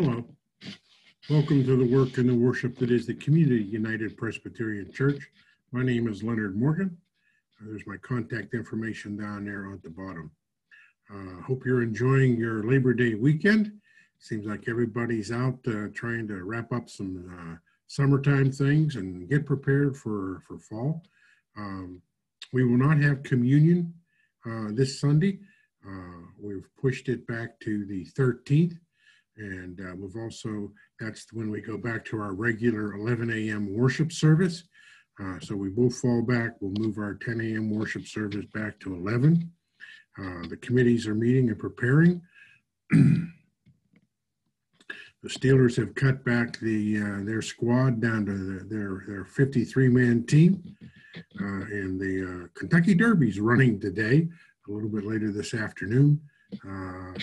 Hello. Welcome to the work and the worship that is the Community United Presbyterian Church. My name is Leonard Morgan. Uh, there's my contact information down there at the bottom. Uh, hope you're enjoying your Labor Day weekend. Seems like everybody's out uh, trying to wrap up some uh, summertime things and get prepared for, for fall. Um, we will not have communion uh, this Sunday. We've pushed it back to the 13th. And uh, we've also, that's when we go back to our regular 11 a.m. worship service. Uh, so we will fall back. We'll move our 10 a.m. worship service back to 11. Uh, the committees are meeting and preparing. the Steelers have cut back the uh, their squad down to the, their their 53 man team, uh, and the uh, Kentucky Derby's running today. A little bit later this afternoon. Uh,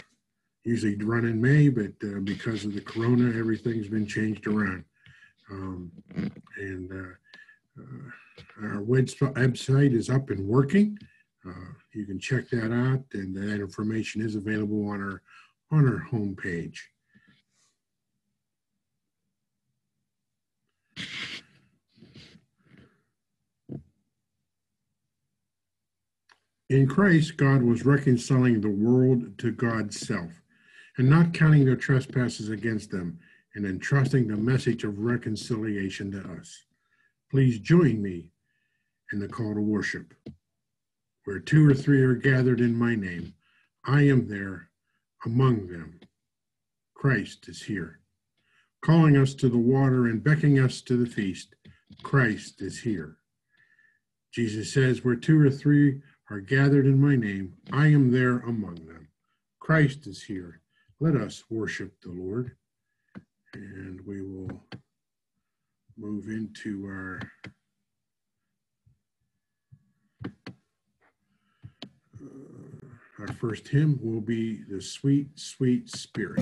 usually run in May, but uh, because of the corona, everything's been changed around. Um, and uh, uh, our website is up and working. Uh, you can check that out, and that information is available on our on our homepage. In Christ, God was reconciling the world to God's self and not counting their trespasses against them, and entrusting the message of reconciliation to us. Please join me in the call to worship. Where two or three are gathered in my name, I am there among them. Christ is here. Calling us to the water and beckoning us to the feast, Christ is here. Jesus says, Where two or three are gathered in my name, I am there among them. Christ is here. Let us worship the Lord. And we will move into our uh, our first hymn will be the sweet sweet spirit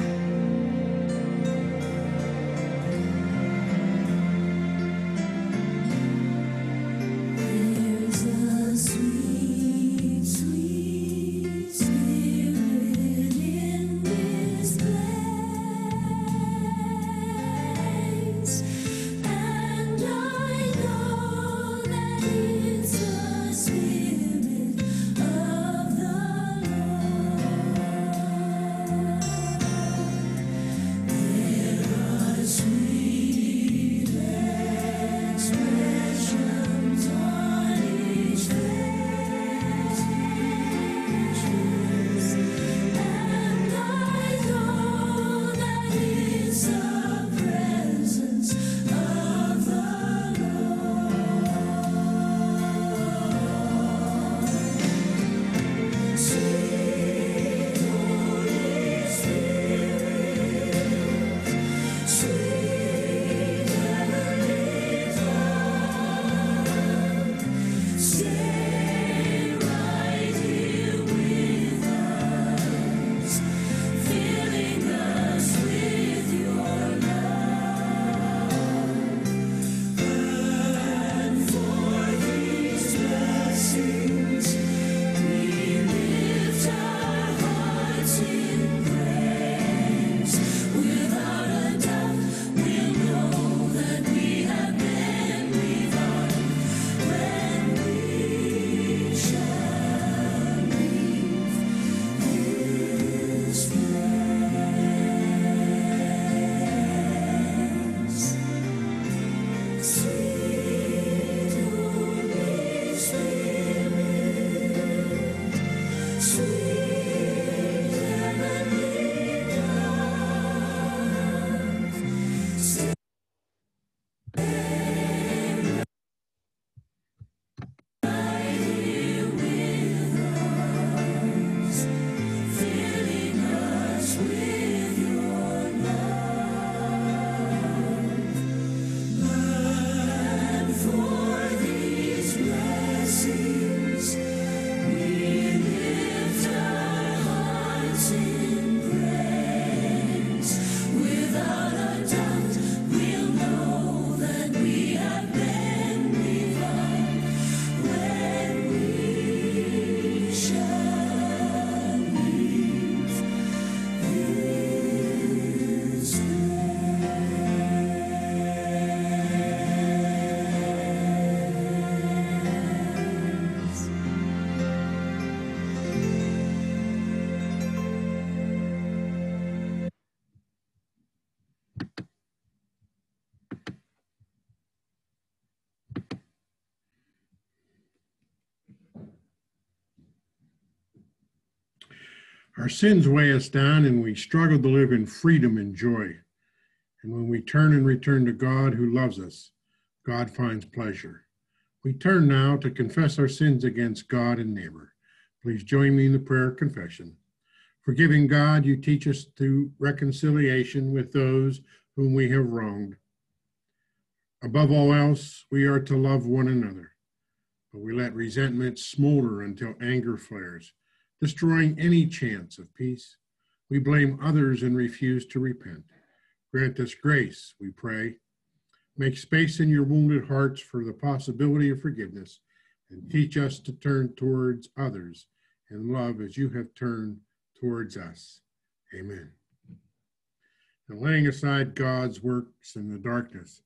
Our sins weigh us down and we struggle to live in freedom and joy. And when we turn and return to God who loves us, God finds pleasure. We turn now to confess our sins against God and neighbor. Please join me in the prayer of confession. Forgiving God, you teach us through reconciliation with those whom we have wronged. Above all else, we are to love one another, but we let resentment smolder until anger flares, destroying any chance of peace. We blame others and refuse to repent. Grant us grace, we pray. Make space in your wounded hearts for the possibility of forgiveness and teach us to turn towards others in love as you have turned towards us. Amen. And laying aside God's works in the darkness,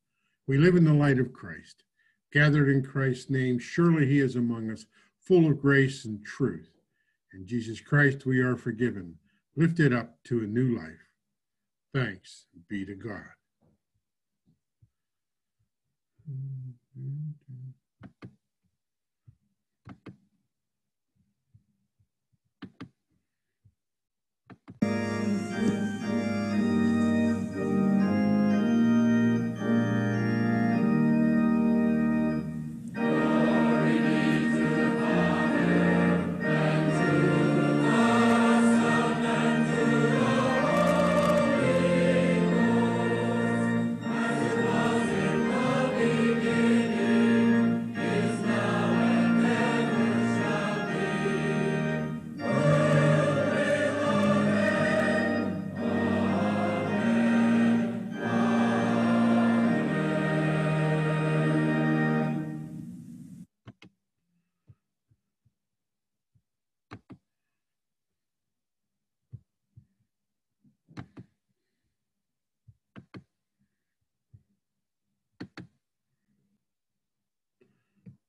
we live in the light of Christ. Gathered in Christ's name, surely he is among us, full of grace and truth. In Jesus Christ we are forgiven, lifted up to a new life. Thanks be to God.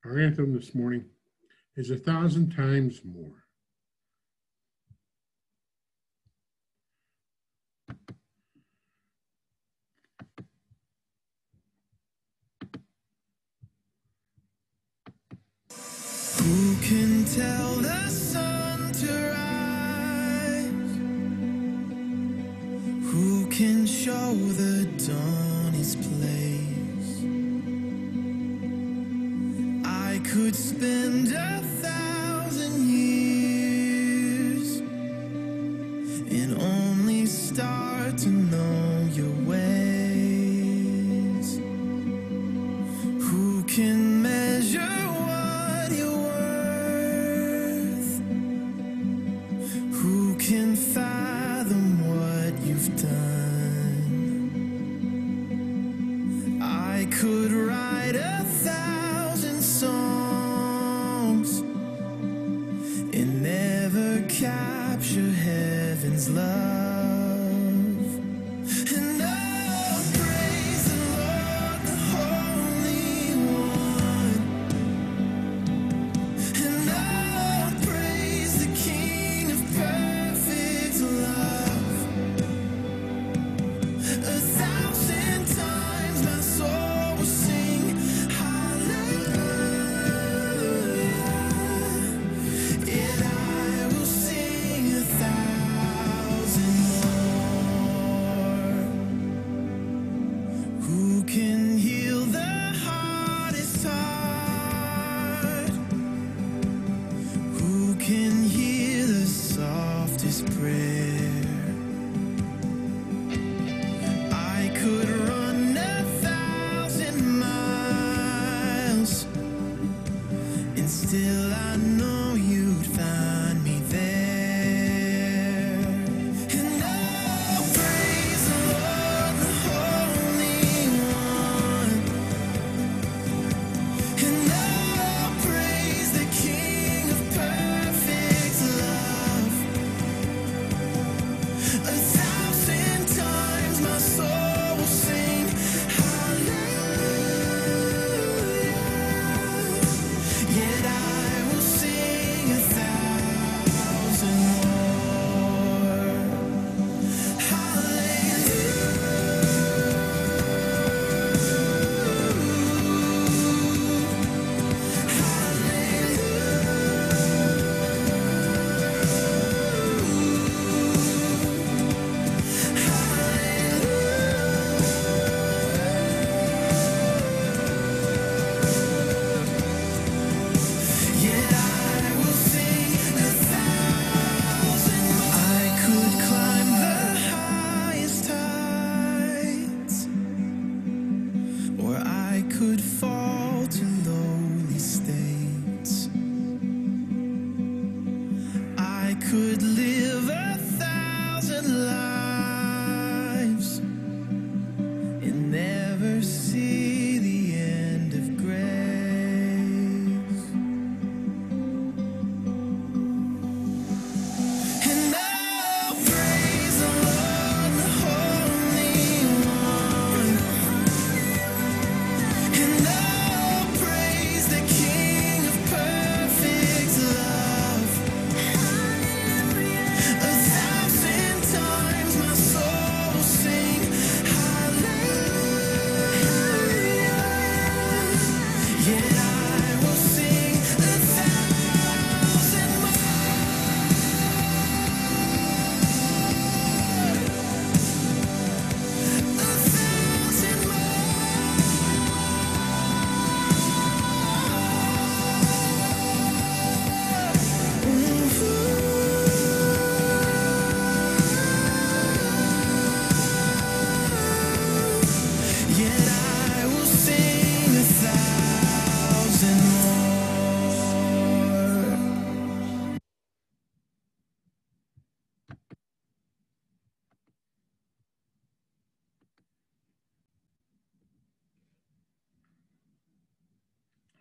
Our anthem this morning is a thousand times more.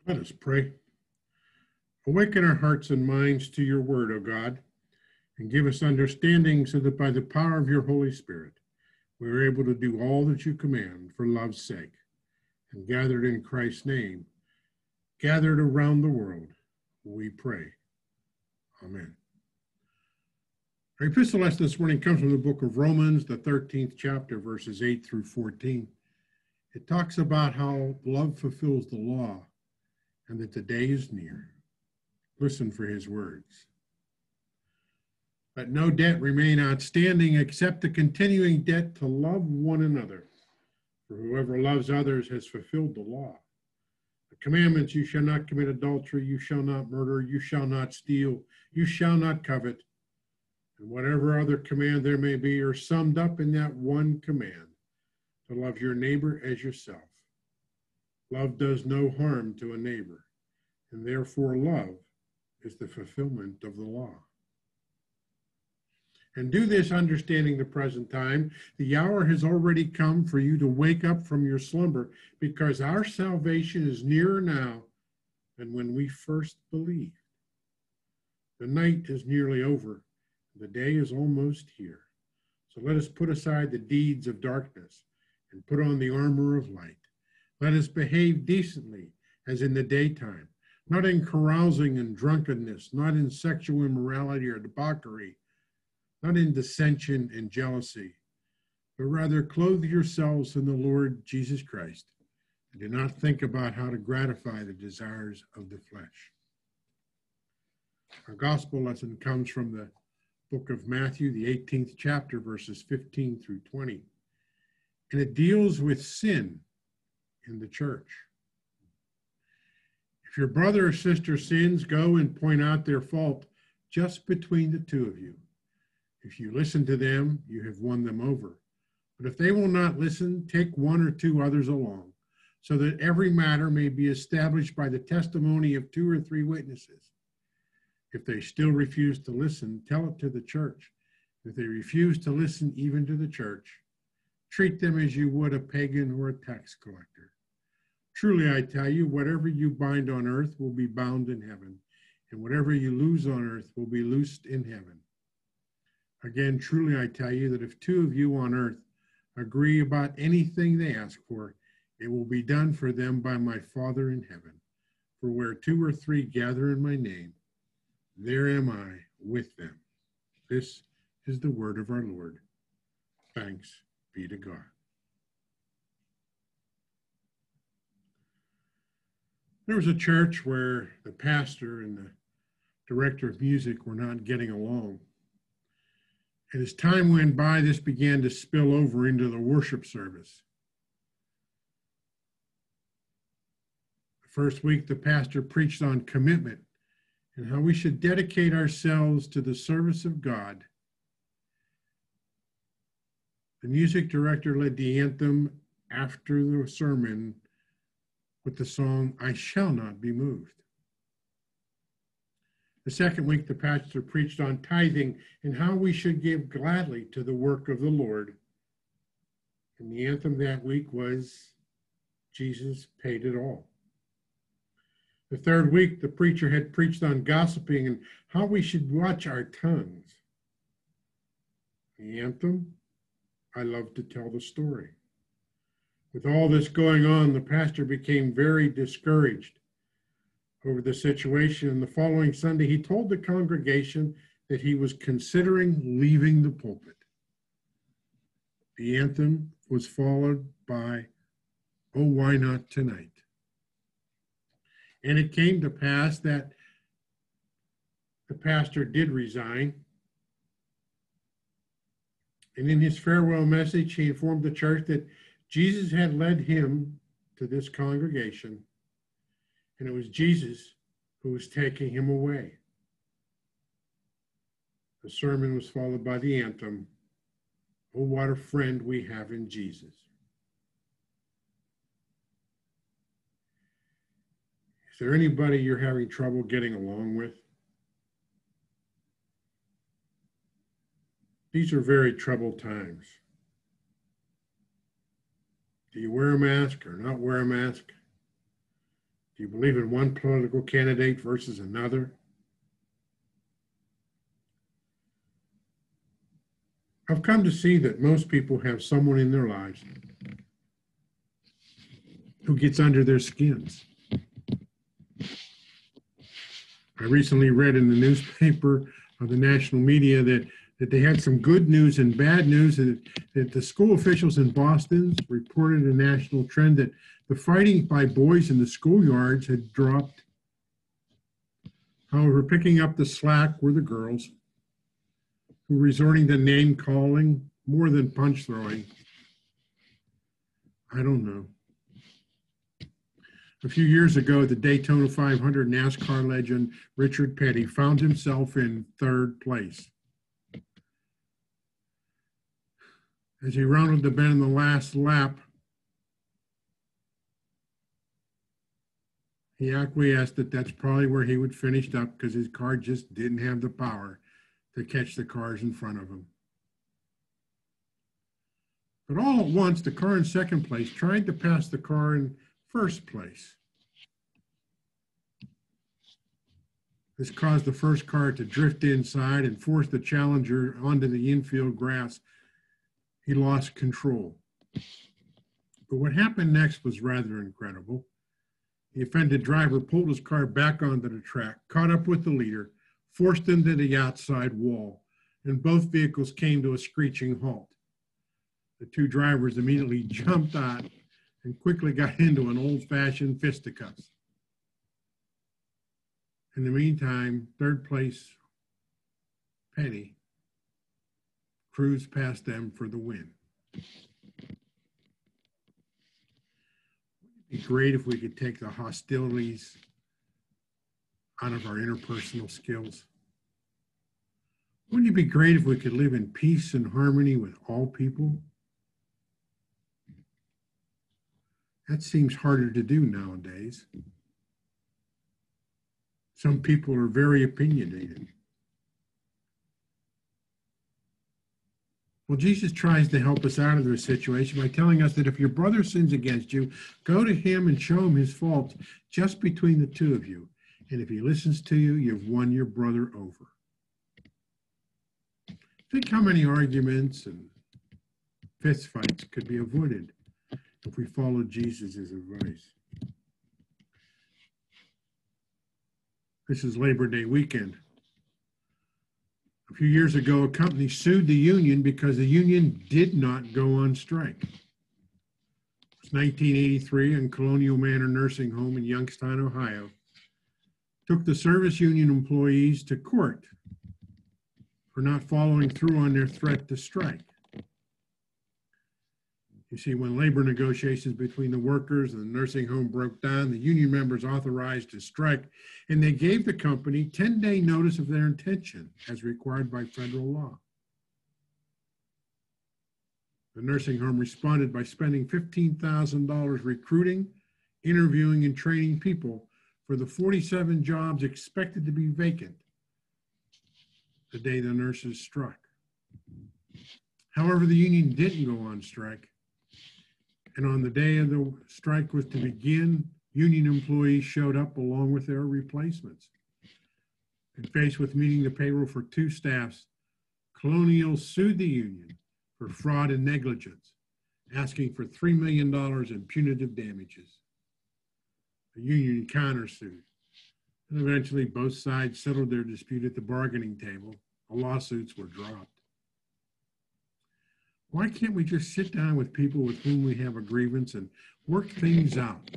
Let us pray. Awaken our hearts and minds to your word, O God, and give us understanding so that by the power of your Holy Spirit, we are able to do all that you command for love's sake. And gathered in Christ's name, gathered around the world, we pray. Amen. Our epistle lesson this morning comes from the book of Romans, the 13th chapter, verses 8 through 14. It talks about how love fulfills the law and that the day is near. Listen for his words. Let no debt remain outstanding except the continuing debt to love one another. For whoever loves others has fulfilled the law. The commandments you shall not commit adultery, you shall not murder, you shall not steal, you shall not covet, and whatever other command there may be are summed up in that one command to love your neighbor as yourself. Love does no harm to a neighbor, and therefore love is the fulfillment of the law. And do this understanding the present time. The hour has already come for you to wake up from your slumber because our salvation is nearer now than when we first believed. The night is nearly over, the day is almost here. So let us put aside the deeds of darkness and put on the armor of light. Let us behave decently as in the daytime, not in carousing and drunkenness, not in sexual immorality or debauchery, not in dissension and jealousy, but rather clothe yourselves in the Lord Jesus Christ and do not think about how to gratify the desires of the flesh. Our gospel lesson comes from the book of Matthew, the 18th chapter, verses 15 through 20. And it deals with sin in the church. If your brother or sister sins, go and point out their fault just between the two of you. If you listen to them, you have won them over. But if they will not listen, take one or two others along, so that every matter may be established by the testimony of two or three witnesses. If they still refuse to listen, tell it to the church. If they refuse to listen even to the church, treat them as you would a pagan or a tax collector. Truly, I tell you, whatever you bind on earth will be bound in heaven, and whatever you loose on earth will be loosed in heaven. Again, truly, I tell you that if two of you on earth agree about anything they ask for, it will be done for them by my Father in heaven. For where two or three gather in my name, there am I with them. This is the word of our Lord. Thanks be to God. There was a church where the pastor and the director of music were not getting along. And as time went by, this began to spill over into the worship service. The first week, the pastor preached on commitment and how we should dedicate ourselves to the service of God. The music director led the anthem after the sermon with the song, I Shall Not Be Moved. The second week, the pastor preached on tithing and how we should give gladly to the work of the Lord. And the anthem that week was Jesus paid it all. The third week, the preacher had preached on gossiping and how we should watch our tongues. The anthem, I love to tell the story. With all this going on, the pastor became very discouraged over the situation. And the following Sunday, he told the congregation that he was considering leaving the pulpit. The anthem was followed by, Oh, why not tonight? And it came to pass that the pastor did resign. And in his farewell message, he informed the church that Jesus had led him to this congregation, and it was Jesus who was taking him away. The sermon was followed by the anthem, Oh, what a friend we have in Jesus. Is there anybody you're having trouble getting along with? These are very troubled times. Do you wear a mask or not wear a mask? Do you believe in one political candidate versus another? I've come to see that most people have someone in their lives who gets under their skins. I recently read in the newspaper of the national media that, that they had some good news and bad news that, that the school officials in Boston reported a national trend that the fighting by boys in the schoolyards had dropped. However, picking up the slack were the girls who resorting to name calling more than punch throwing. I don't know. A few years ago, the Daytona 500 NASCAR legend Richard Petty found himself in third place. As he rounded the bend in the last lap, he acquiesced that that's probably where he would finish up because his car just didn't have the power to catch the cars in front of him. But all at once, the car in second place tried to pass the car in first place. This caused the first car to drift inside and forced the challenger onto the infield grass. He lost control. But what happened next was rather incredible. The offended driver pulled his car back onto the track, caught up with the leader, forced into the outside wall, and both vehicles came to a screeching halt. The two drivers immediately jumped out and quickly got into an old fashioned fisticuffs. In the meantime, third place Petty cruised past them for the win. It'd be great if we could take the hostilities out of our interpersonal skills. Wouldn't it be great if we could live in peace and harmony with all people? That seems harder to do nowadays. Some people are very opinionated. Well, Jesus tries to help us out of this situation by telling us that if your brother sins against you, go to him and show him his fault just between the two of you. And if he listens to you, you've won your brother over. Think how many arguments and fist fights could be avoided if we followed Jesus' advice. This is Labor Day weekend. Few years ago, a company sued the union because the union did not go on strike. It was 1983, and Colonial Manor Nursing Home in Youngstown, Ohio, took the service union employees to court for not following through on their threat to strike. You see, when labor negotiations between the workers and the nursing home broke down, the union members authorized a strike, and they gave the company 10 day notice of their intention as required by federal law. The nursing home responded by spending $15,000 recruiting, interviewing, and training people for the 47 jobs expected to be vacant the day the nurses struck. However, the union didn't go on strike. And on the day of the strike was to begin, union employees showed up along with their replacements. And faced with meeting the payroll for two staffs, Colonial sued the union for fraud and negligence, asking for $3 million in punitive damages. The union countersued. And eventually, both sides settled their dispute at the bargaining table. The lawsuits were dropped. Why can't we just sit down with people with whom we have a grievance and work things out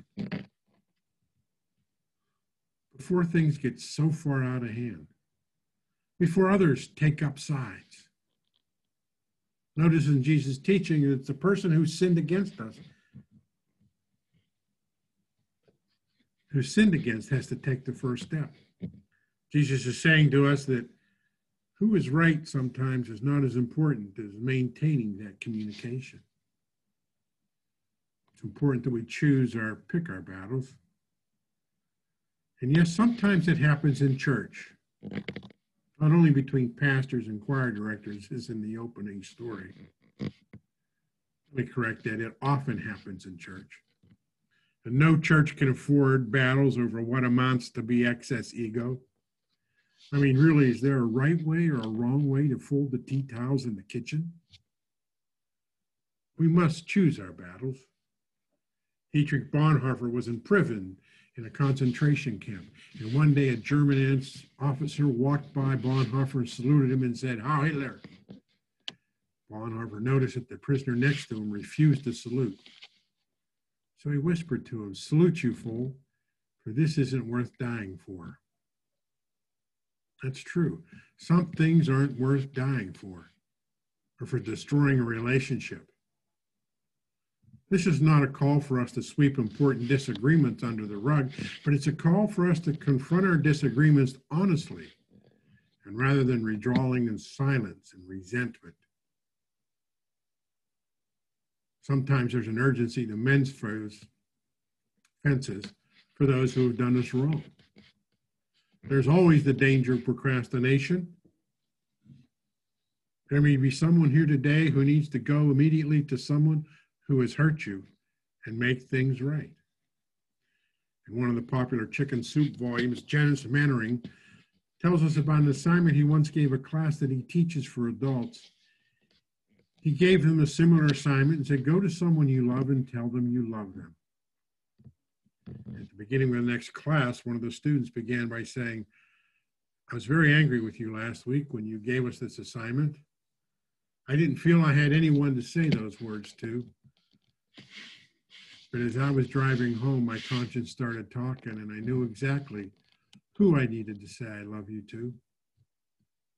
before things get so far out of hand? Before others take up sides. Notice in Jesus' teaching, it's the person who sinned against us, who sinned against, has to take the first step. Jesus is saying to us that who is right sometimes is not as important as maintaining that communication. It's important that we choose our pick our battles. And yes, sometimes it happens in church, not only between pastors and choir directors, as in the opening story. Let me correct that. It often happens in church. And no church can afford battles over what amounts to be excess ego I mean, really, is there a right way or a wrong way to fold the tea towels in the kitchen? We must choose our battles. Dietrich Bonhoeffer was in prison in a concentration camp. And one day a German officer walked by Bonhoeffer, and saluted him, and said, Heil Hitler. Bonhoeffer noticed that the prisoner next to him refused to salute. So he whispered to him, Salute you, fool, for this isn't worth dying for. That's true. Some things aren't worth dying for or for destroying a relationship. This is not a call for us to sweep important disagreements under the rug, but it's a call for us to confront our disagreements honestly and rather than redrawing in silence and resentment. Sometimes there's an urgency to mend fences for those who have done us wrong. There's always the danger of procrastination. There may be someone here today who needs to go immediately to someone who has hurt you and make things right. In one of the popular chicken soup volumes, Dennis Mannering tells us about an assignment he once gave a class that he teaches for adults. He gave them a similar assignment and said, Go to someone you love and tell them you love them. Mm-hmm. At the beginning of the next class, one of the students began by saying, I was very angry with you last week when you gave us this assignment. I didn't feel I had anyone to say those words to. But as I was driving home, my conscience started talking, and I knew exactly who I needed to say I love you to.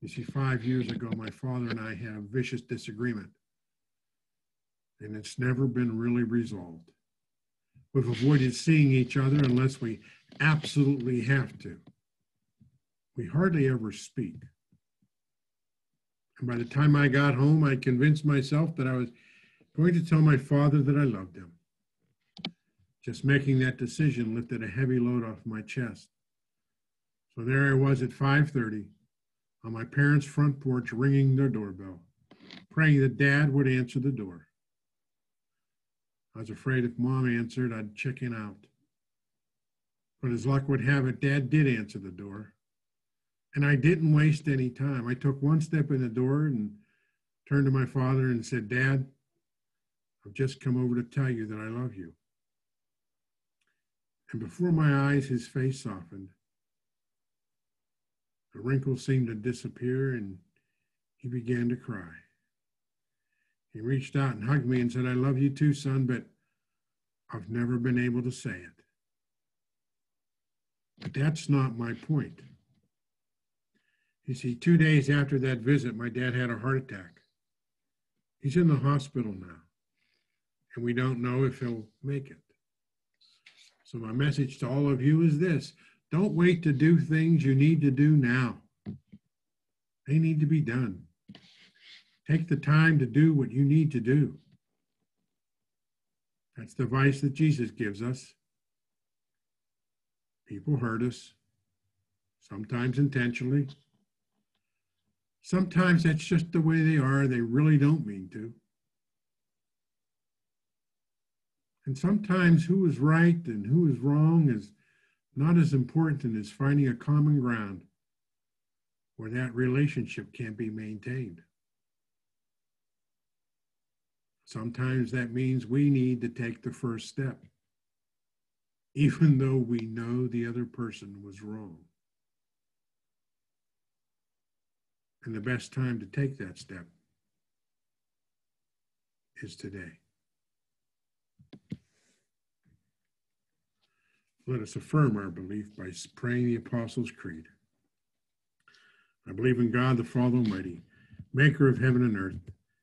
You see, five years ago, my father and I had a vicious disagreement, and it's never been really resolved. We've avoided seeing each other unless we absolutely have to. We hardly ever speak. And by the time I got home, I convinced myself that I was going to tell my father that I loved him. Just making that decision lifted a heavy load off my chest. So there I was at 5:30 on my parents' front porch ringing their doorbell, praying that dad would answer the door. I was afraid if mom answered, I'd chicken out. But as luck would have it, dad did answer the door. And I didn't waste any time. I took one step in the door and turned to my father and said, Dad, I've just come over to tell you that I love you. And before my eyes, his face softened. The wrinkles seemed to disappear and he began to cry. He reached out and hugged me and said, I love you too, son, but I've never been able to say it. But that's not my point. You see, two days after that visit, my dad had a heart attack. He's in the hospital now, and we don't know if he'll make it. So, my message to all of you is this don't wait to do things you need to do now, they need to be done. Take the time to do what you need to do. That's the advice that Jesus gives us. People hurt us, sometimes intentionally. Sometimes that's just the way they are. They really don't mean to. And sometimes who is right and who is wrong is not as important as finding a common ground where that relationship can be maintained. Sometimes that means we need to take the first step, even though we know the other person was wrong. And the best time to take that step is today. Let us affirm our belief by praying the Apostles' Creed. I believe in God the Father Almighty, maker of heaven and earth,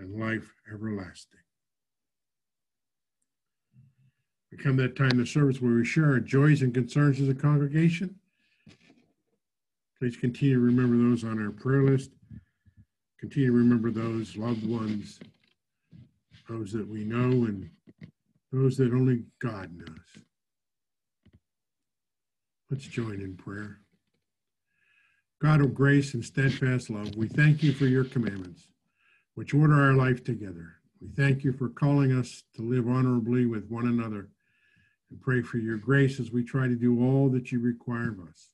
and life everlasting. We come to that time of service where we share our joys and concerns as a congregation. Please continue to remember those on our prayer list. Continue to remember those loved ones, those that we know, and those that only God knows. Let's join in prayer. God of grace and steadfast love, we thank you for your commandments, which order our life together. We thank you for calling us to live honorably with one another and pray for your grace as we try to do all that you require of us.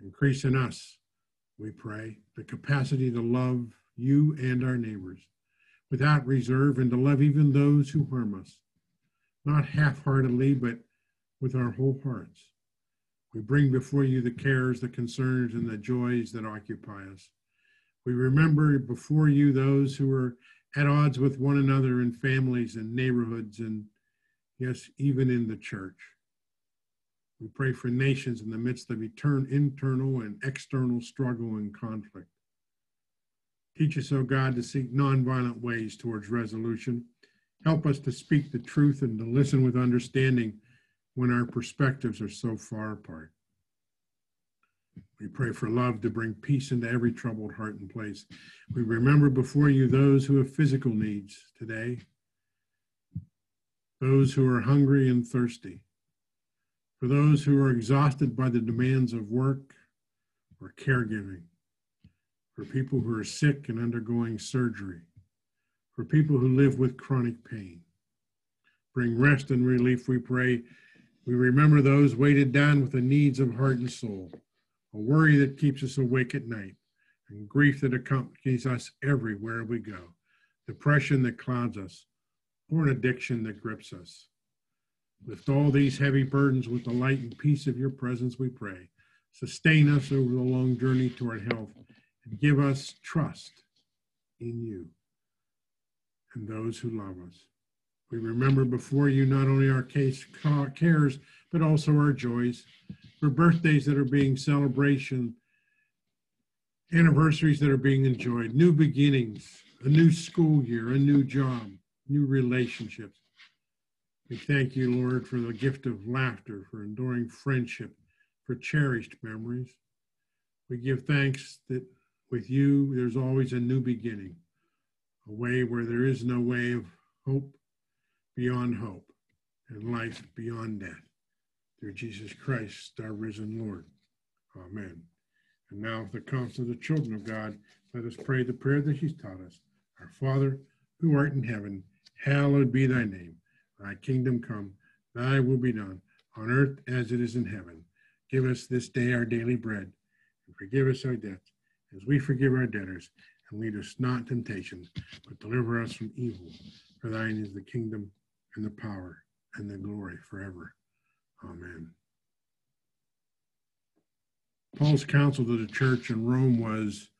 Increase in us, we pray, the capacity to love you and our neighbors without reserve and to love even those who harm us, not half heartedly, but with our whole hearts. We bring before you the cares, the concerns, and the joys that occupy us. We remember before you those who are at odds with one another in families and neighborhoods, and yes, even in the church. We pray for nations in the midst of etern- internal and external struggle and conflict. Teach us, O oh God, to seek nonviolent ways towards resolution. Help us to speak the truth and to listen with understanding when our perspectives are so far apart. We pray for love to bring peace into every troubled heart and place. We remember before you those who have physical needs today, those who are hungry and thirsty, for those who are exhausted by the demands of work or caregiving, for people who are sick and undergoing surgery, for people who live with chronic pain. Bring rest and relief, we pray, we remember those weighted down with the needs of heart and soul, a worry that keeps us awake at night, and grief that accompanies us everywhere we go, depression that clouds us, or an addiction that grips us. Lift all these heavy burdens with the light and peace of your presence, we pray. Sustain us over the long journey toward health and give us trust in you and those who love us. We remember before you not only our case, cares, but also our joys. For birthdays that are being celebration, anniversaries that are being enjoyed, new beginnings, a new school year, a new job, new relationships. We thank you, Lord, for the gift of laughter, for enduring friendship, for cherished memories. We give thanks that with you, there's always a new beginning, a way where there is no way of hope beyond hope and life beyond death. Through Jesus Christ, our risen Lord. Amen. And now, the counsel of the children of God, let us pray the prayer that He's taught us. Our Father, who art in heaven, hallowed be thy name. Thy kingdom come, thy will be done, on earth as it is in heaven. Give us this day our daily bread, and forgive us our debts, as we forgive our debtors. And lead us not temptation, but deliver us from evil. For thine is the kingdom, and the power and the glory forever. Amen. Paul's counsel to the church in Rome was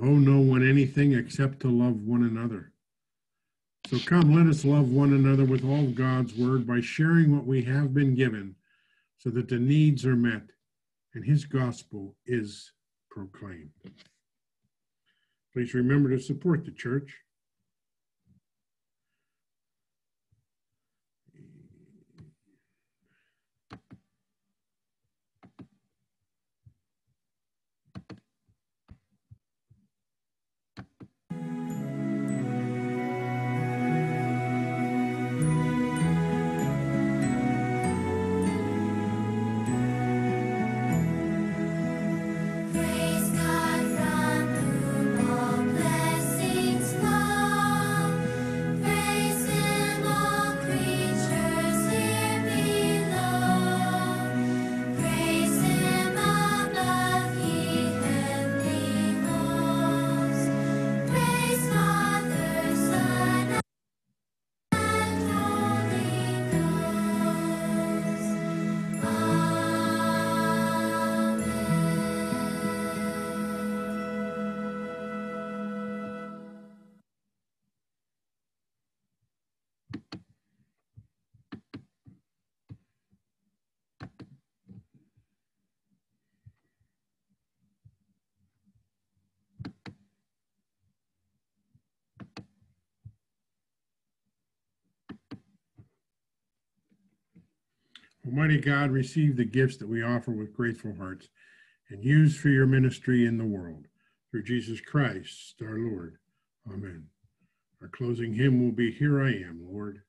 owe no one anything except to love one another. So come, let us love one another with all God's word by sharing what we have been given so that the needs are met and his gospel is proclaimed. Please remember to support the church. Almighty God, receive the gifts that we offer with grateful hearts and use for your ministry in the world. Through Jesus Christ, our Lord. Amen. Our closing hymn will be Here I Am, Lord.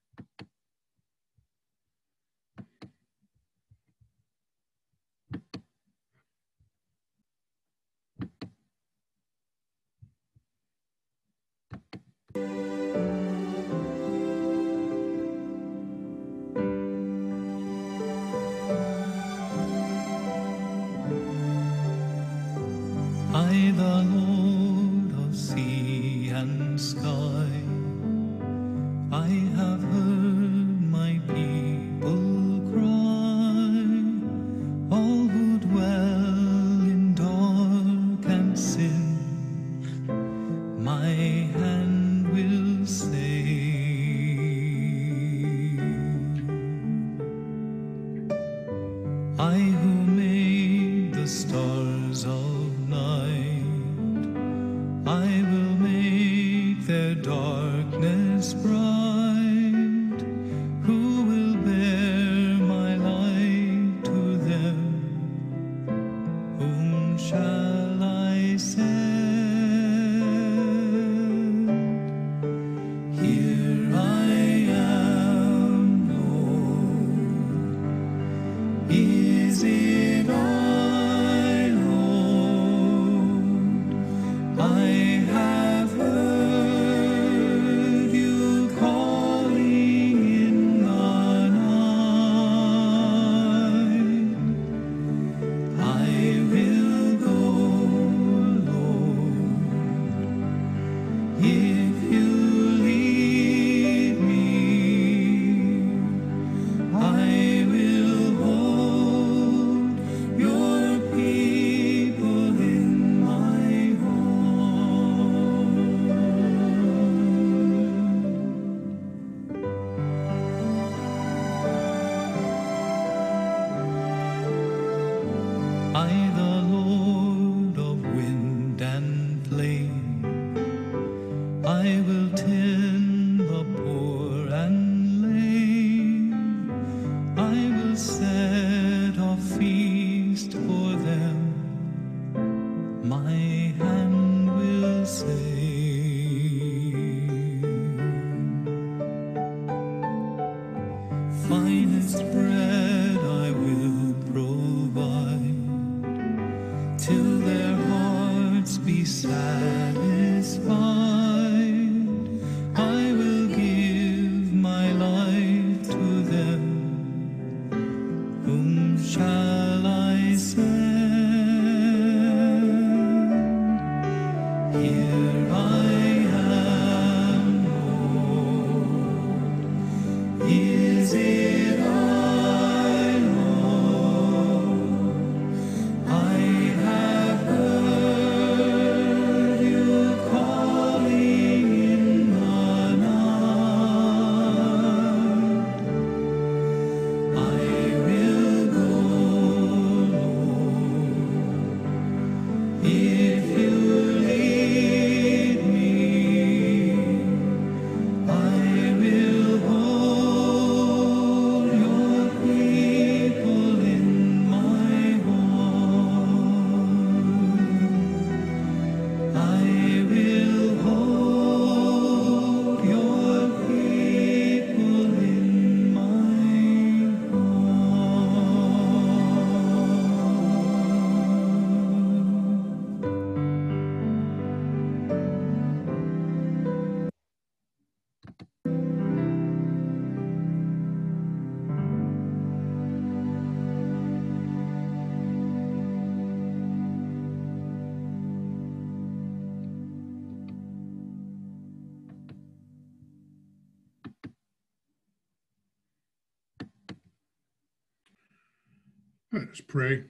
Let us pray.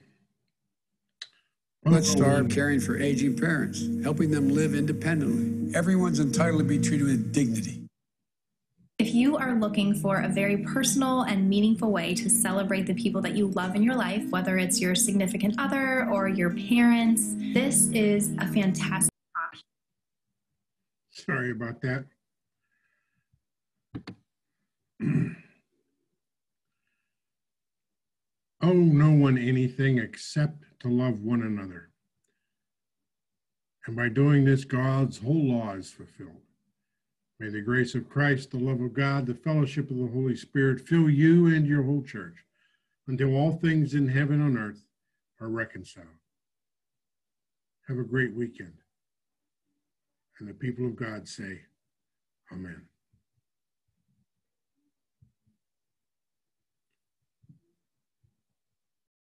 Let's oh. start caring for aging parents, helping them live independently. Everyone's entitled to be treated with dignity. If you are looking for a very personal and meaningful way to celebrate the people that you love in your life, whether it's your significant other or your parents, this is a fantastic option. Sorry about that. Owe no one anything except to love one another. And by doing this, God's whole law is fulfilled. May the grace of Christ, the love of God, the fellowship of the Holy Spirit fill you and your whole church until all things in heaven and earth are reconciled. Have a great weekend. And the people of God say, Amen.